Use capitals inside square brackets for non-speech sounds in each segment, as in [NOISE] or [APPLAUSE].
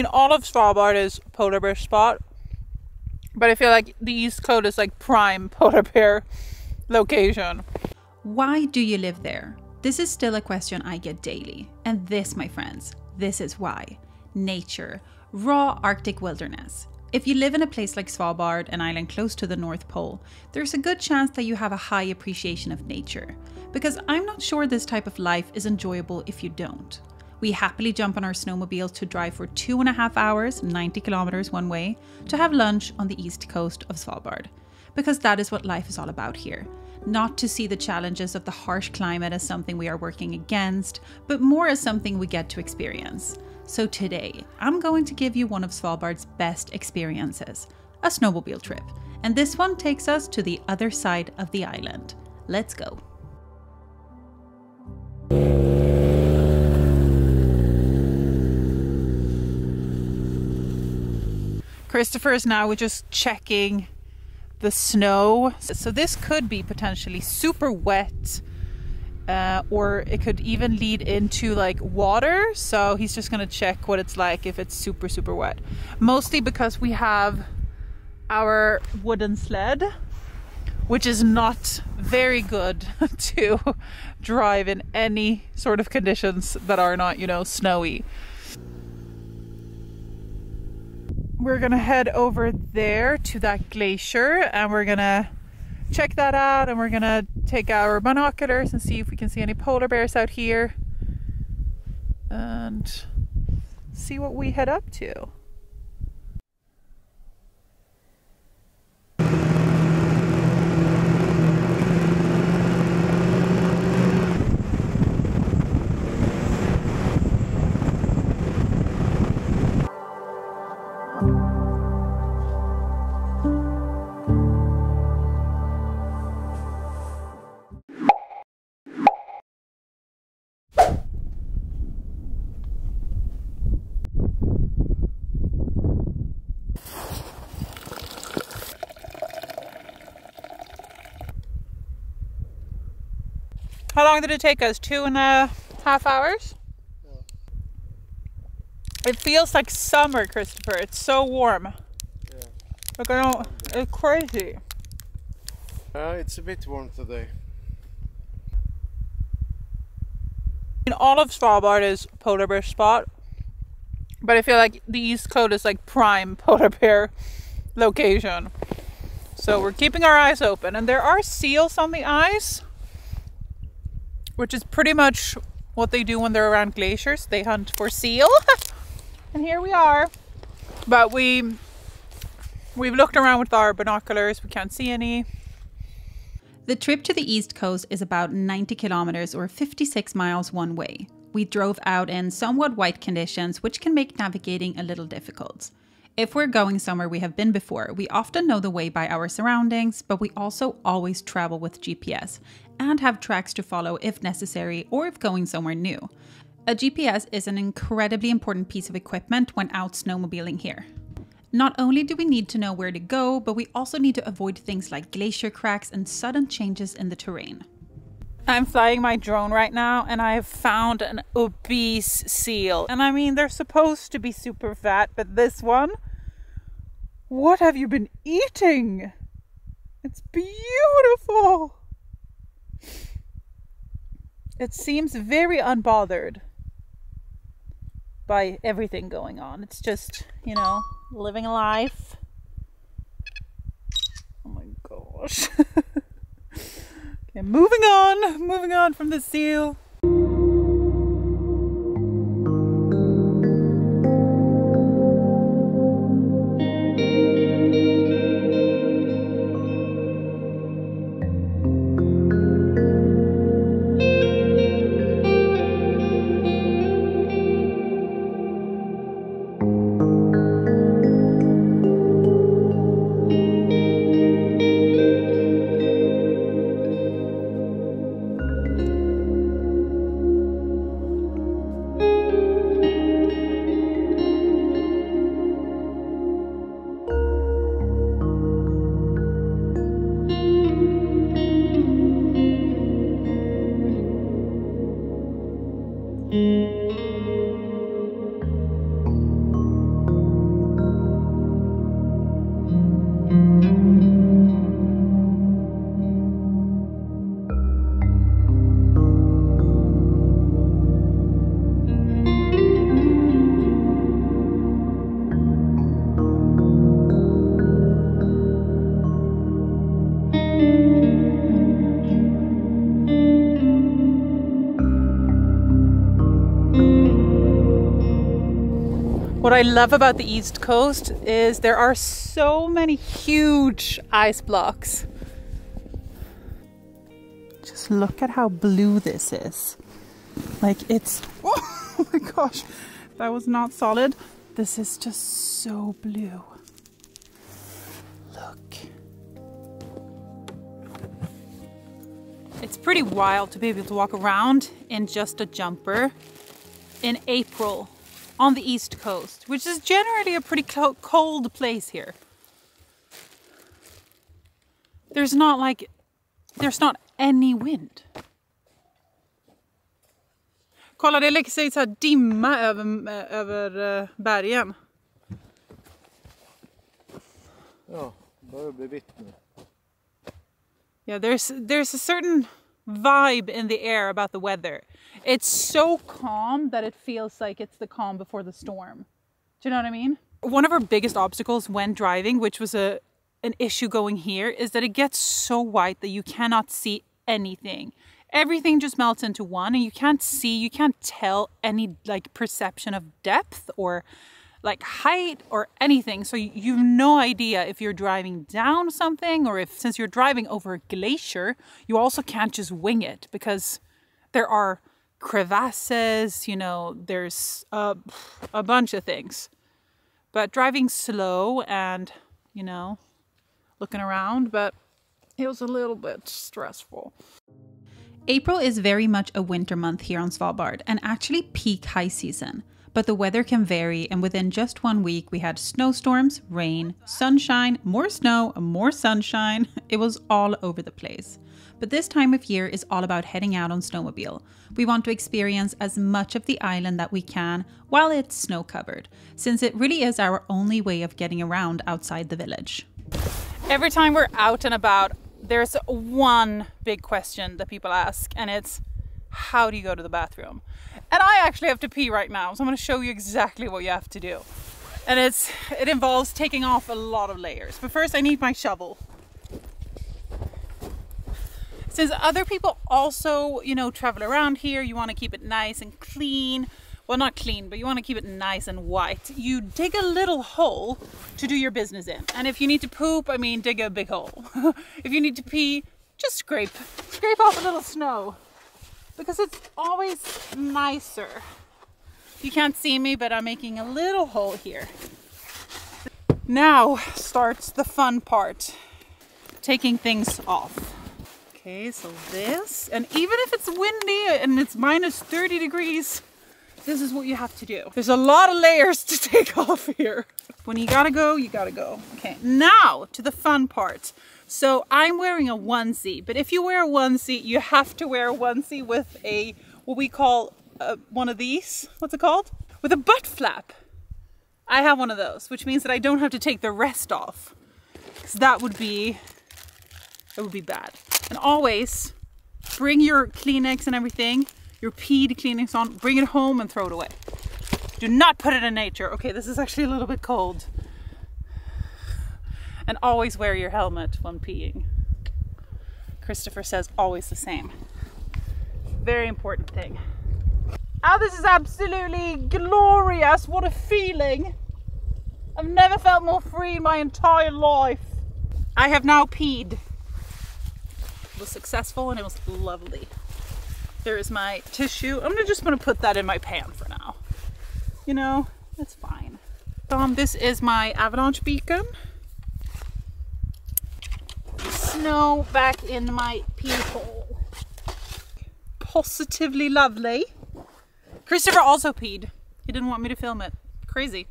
In all of Svalbard is polar bear spot, but I feel like the East Coast is like prime [LAUGHS] polar bear location. Why do you live there? This is still a question I get daily. And this, my friends, this is why. Nature, raw Arctic wilderness. If you live in a place like Svalbard, an island close to the North Pole, there's a good chance that you have a high appreciation of nature. Because I'm not sure this type of life is enjoyable if you don't. We happily jump on our snowmobiles to drive for two and a half hours, 90 kilometers one way, to have lunch on the east coast of Svalbard. Because that is what life is all about here. Not to see the challenges of the harsh climate as something we are working against, but more as something we get to experience. So today, I'm going to give you one of Svalbard's best experiences a snowmobile trip. And this one takes us to the other side of the island. Let's go. Christopher is now just checking the snow. So this could be potentially super wet. Uh, or it could even lead into like water. So he's just gonna check what it's like if it's super, super wet. Mostly because we have our wooden sled, which is not very good [LAUGHS] to drive in any sort of conditions that are not, you know, snowy we're gonna head over there to that glacier and we're gonna check that out and we're gonna take our binoculars and see if we can see any polar bears out here and see what we head up to. How long did it take us? Two and a half hours? Yeah. It feels like summer, Christopher. It's so warm. Yeah. Look, I don't, it's crazy. Uh, it's a bit warm today. In all of Svalbard is polar bear spot, but I feel like the East Coast is like prime [LAUGHS] polar bear location. So we're keeping our eyes open, and there are seals on the ice which is pretty much what they do when they're around glaciers. They hunt for seal. [LAUGHS] and here we are. But we we've looked around with our binoculars. We can't see any. The trip to the east coast is about 90 kilometers or 56 miles one way. We drove out in somewhat white conditions, which can make navigating a little difficult. If we're going somewhere we have been before, we often know the way by our surroundings, but we also always travel with GPS and have tracks to follow if necessary or if going somewhere new. A GPS is an incredibly important piece of equipment when out snowmobiling here. Not only do we need to know where to go, but we also need to avoid things like glacier cracks and sudden changes in the terrain. I'm flying my drone right now and I have found an obese seal. And I mean, they're supposed to be super fat, but this one, what have you been eating? It's beautiful. It seems very unbothered by everything going on. It's just, you know, living a life. Oh my gosh. [LAUGHS] okay, moving on, moving on from the seal. What I love about the East Coast is there are so many huge ice blocks. Just look at how blue this is. Like it's, [LAUGHS] oh my gosh, that was not solid. This is just so blue. Look. It's pretty wild to be able to walk around in just a jumper in April on the East Coast, which is generally a pretty cold place here. There's not like, there's not any wind. Kolla, det lägger sig så här dimma över, över uh, bergen. Ja, börjar bli vitt nu. Yeah, there's there's a certain vibe in the air about the weather. It's so calm that it feels like it's the calm before the storm. Do you know what I mean? One of our biggest obstacles when driving, which was a an issue going here, is that it gets so white that you cannot see anything. Everything just melts into one and you can't see, you can't tell any like perception of depth or like height or anything. So you have no idea if you're driving down something or if since you're driving over a glacier, you also can't just wing it because there are crevasses, you know, there's a, a bunch of things. But driving slow and, you know, looking around, but it was a little bit stressful. April is very much a winter month here on Svalbard and actually peak high season. But the weather can vary, and within just one week, we had snowstorms, rain, sunshine, more snow, more sunshine. [LAUGHS] It was all over the place. But this time of year is all about heading out on snowmobile. We want to experience as much of the island that we can while it's snow covered, since it really is our only way of getting around outside the village. Every time we're out and about, there's one big question that people ask, and it's how do you go to the bathroom? And I actually have to pee right now, so I'm going to show you exactly what you have to do. And it's it involves taking off a lot of layers. But first I need my shovel. Since other people also, you know, travel around here, you want to keep it nice and clean. Well, not clean, but you want to keep it nice and white. You dig a little hole to do your business in. And if you need to poop, I mean, dig a big hole. [LAUGHS] if you need to pee, just scrape. Scrape off a little snow because it's always nicer. You can't see me, but I'm making a little hole here. Now starts the fun part, taking things off. Okay, so this, and even if it's windy and it's minus 30 degrees, this is what you have to do. There's a lot of layers to [LAUGHS] take off here. When you gotta go, you gotta go. Okay, now to the fun part. So I'm wearing a onesie, but if you wear a onesie, you have to wear a onesie with a, what we call uh, one of these, what's it called? With a butt flap. I have one of those, which means that I don't have to take the rest off. Because that would be, that would be bad. And always bring your Kleenex and everything, your peed Kleenex on, bring it home and throw it away. Do not put it in nature. Okay, this is actually a little bit cold. And always wear your helmet when peeing. Christopher says always the same. Very important thing. Oh, this is absolutely glorious. What a feeling. I've never felt more free in my entire life. I have now peed. It was successful and it was lovely. There is my tissue. I'm just gonna put that in my pan for now. You know, it's fine. Um, this is my avalanche beacon snow back in my pee hole. Positively lovely. Christopher also peed. He didn't want me to film it. Crazy.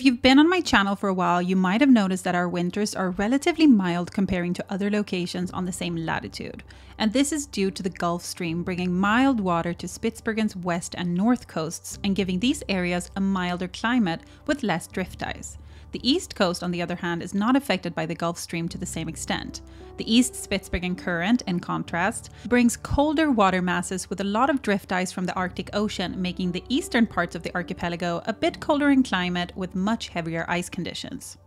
If you've been on my channel for a while, you might have noticed that our winters are relatively mild comparing to other locations on the same latitude. And this is due to the Gulf Stream bringing mild water to Spitsbergen's west and north coasts and giving these areas a milder climate with less drift ice. The east coast, on the other hand, is not affected by the Gulf Stream to the same extent. The East Spitsbergen Current, in contrast, brings colder water masses with a lot of drift ice from the Arctic Ocean, making the eastern parts of the archipelago a bit colder in climate with much heavier ice conditions.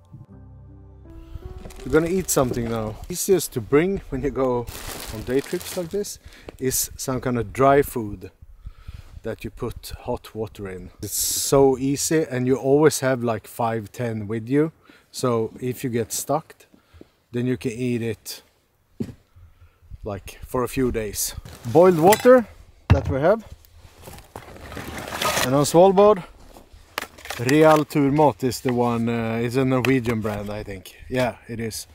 We're gonna eat something now. Easiest to bring when you go on day trips like this is some kind of dry food that you put hot water in. It's so easy and you always have like 5 10 with you. So if you get stuck, then you can eat it like for a few days. Boiled water that we have. And on Svalbard, Real Turmat is the one, uh, it's a Norwegian brand I think. Yeah, it is.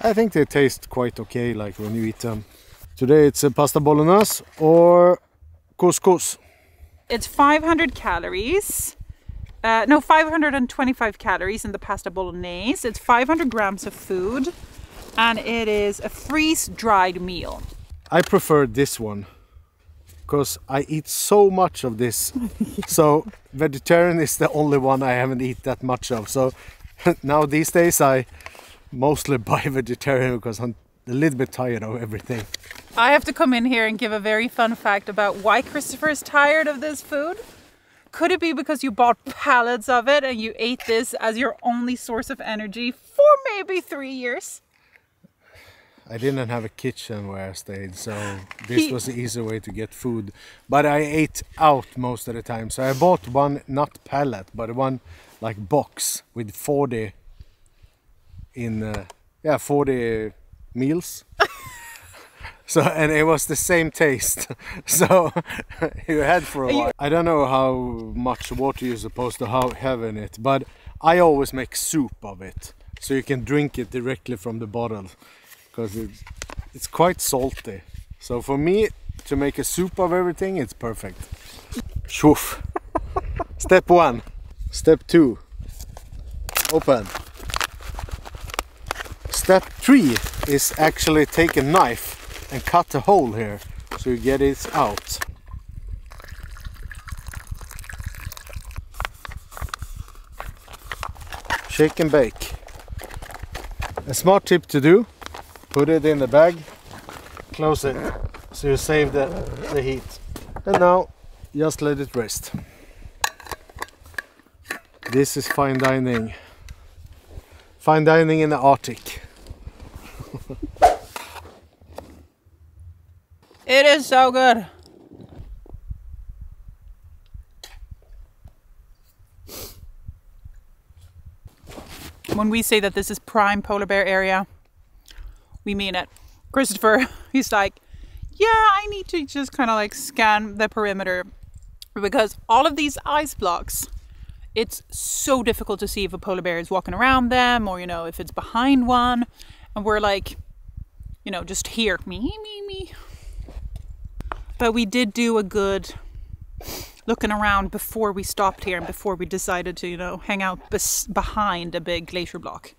I think they taste quite okay like when you eat them. Today it's a pasta bolognese or couscous. It's 500 calories. Uh, no, 525 calories in the pasta bolognese. It's 500 grams of food and it is a freeze dried meal. I prefer this one because I eat so much of this. [LAUGHS] so vegetarian is the only one I haven't eat that much of. So [LAUGHS] now these days I mostly [LAUGHS] buy vegetarian because I'm a little bit tired of everything. I have to come in here and give a very fun fact about why Christopher is tired of this food. Could it be because you bought pallets of it and you ate this as your only source of energy for maybe three years? I didn't have a kitchen where I stayed, so this he... was the easy way to get food. But I ate out most of the time, so I bought one not pallet, but one like box with 40 in, uh, yeah, 40 meals. [LAUGHS] so and it was the same taste. [LAUGHS] so [LAUGHS] you had for a while. I don't know how much water you're supposed to have in it, but I always make soup of it, so you can drink it directly from the bottle because it's, it's quite salty. So for me to make a soup of everything, it's perfect. Shoof. Step one. Step two. Open. Step three is actually take a knife and cut a hole here so you get it out. Shake and bake. A smart tip to do put it in the bag, close it, so you save the, the heat. And now, just let it rest. This is fine dining. Fine dining in the Arctic. it so good. When we say that this is prime polar bear area, we mean it. Christopher, [LAUGHS] he's like, yeah, I need to just kind of like scan the perimeter because all of these ice blocks, it's so difficult to see if a polar bear is walking around them or, you know, if it's behind one. And we're like, you know, just here, me, me, me. But we did do a good looking around before we stopped here and before we decided to, you know, hang out behind a big glacier block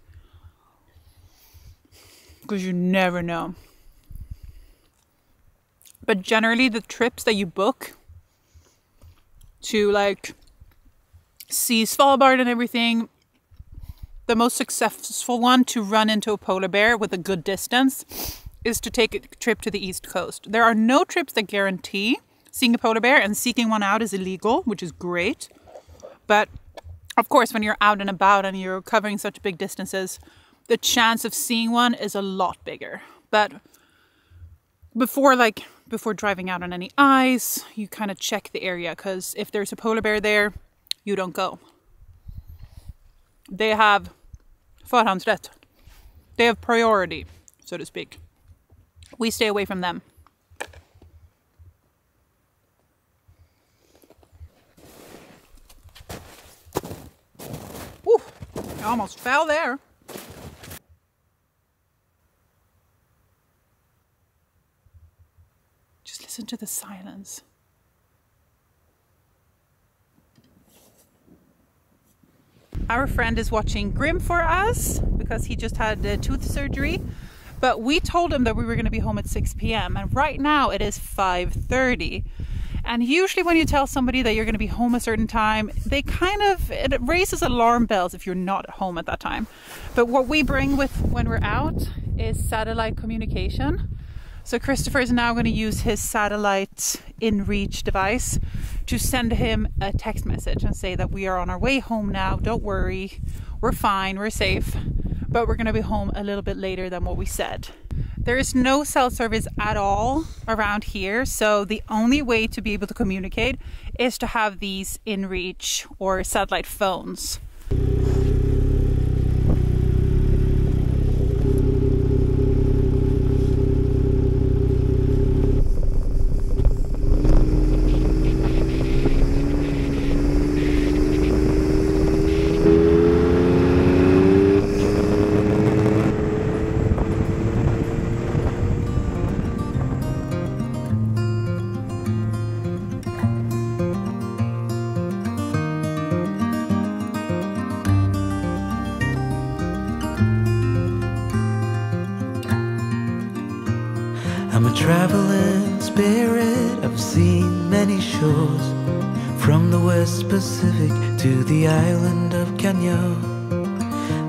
because you never know. But generally, the trips that you book to like see Svalbard and everything, the most successful one to run into a polar bear with a good distance is to take a trip to the east coast. There are no trips that guarantee seeing a polar bear, and seeking one out is illegal, which is great. But of course, when you're out and about and you're covering such big distances, the chance of seeing one is a lot bigger. But before like before driving out on any ice, you kind of check the area because if there's a polar bear there, you don't go. They have förhandsrätt. They have priority, so to speak. We stay away from them. I almost fell there. Just listen to the silence. Our friend is watching Grimm for us because he just had a tooth surgery. But we told him that we were going to be home at 6 p.m. and right now it is 5:30. And usually, when you tell somebody that you're going to be home a certain time, they kind of it raises alarm bells if you're not home at that time. But what we bring with when we're out is satellite communication. So Christopher is now going to use his satellite InReach device to send him a text message and say that we are on our way home now. Don't worry, we're fine, we're safe, but we're going to be home a little bit later than what we said. There is no cell service at all around here, so the only way to be able to communicate is to have these InReach or satellite phones.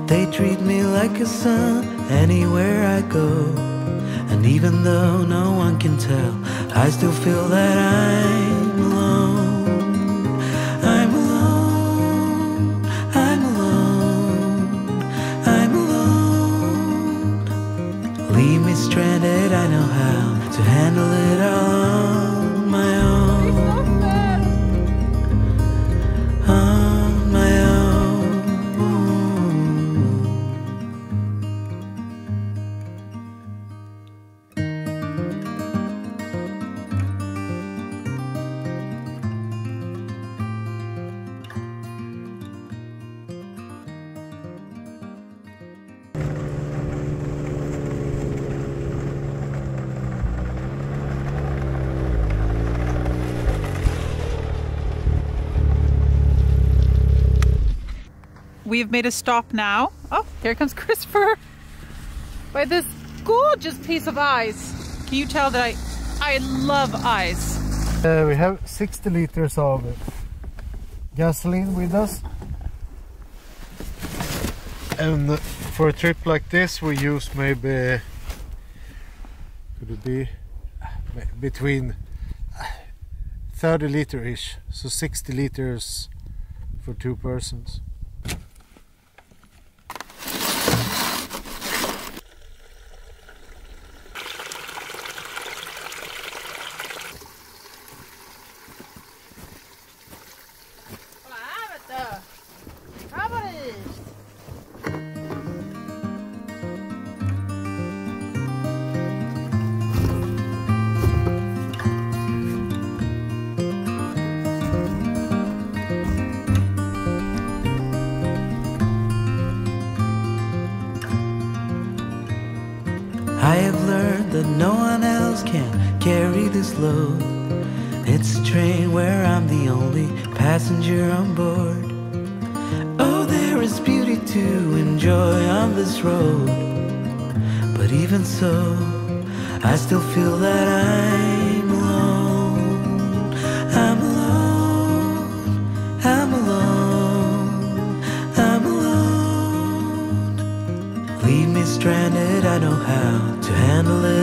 They treat me like a son anywhere I go. And even though no one can tell, I still feel that I'm alone. I'm alone, I'm alone, I'm alone. Leave me stranded, I know how to handle it all We've made a stop now. Oh, here comes [LAUGHS] Christopher by this gorgeous piece of ice. Can you tell that I I love ice? Uh, we have 60 liters of gasoline with us. And for a trip like this, we use maybe could it be between 30 liter ish, so 60 liters for two persons. That no one else can carry this load. It's a train where I'm the only passenger on board. Oh, there is beauty to enjoy on this road. But even so, I still feel that I'm alone. I'm alone. I'm alone. I'm alone. Leave me stranded, I know how to handle it